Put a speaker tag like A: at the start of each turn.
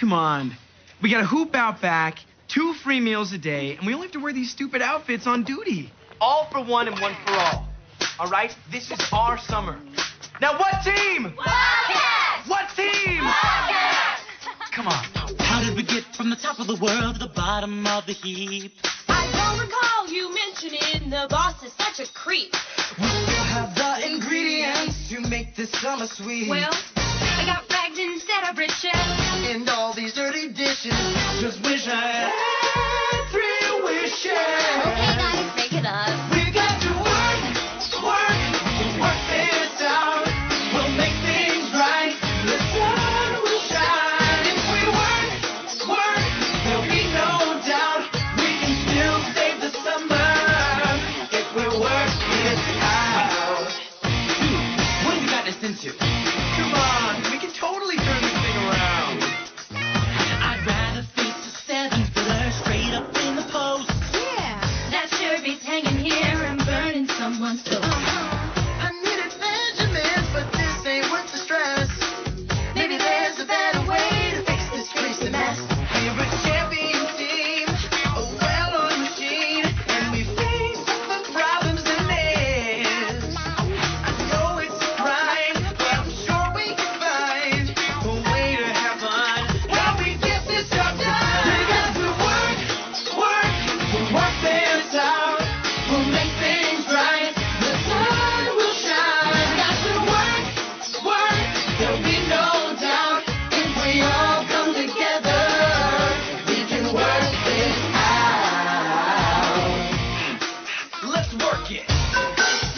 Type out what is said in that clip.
A: Come on. We got a hoop out back, two free meals a day, and we only have to wear these stupid outfits on duty. All for one and one for all. All right? This is our summer. Now, what team?
B: Wildcats!
A: What team?
B: Wildcats!
A: Come on.
C: How did we get from the top of the world to the bottom of the heap?
B: I don't recall you mentioning the boss is such a creep.
D: We still have the ingredients to make this summer sweet.
B: Well, I got rags instead of riches
D: and all these dirty dishes. Just wish I hanging here. and burning someone's soul. Yes.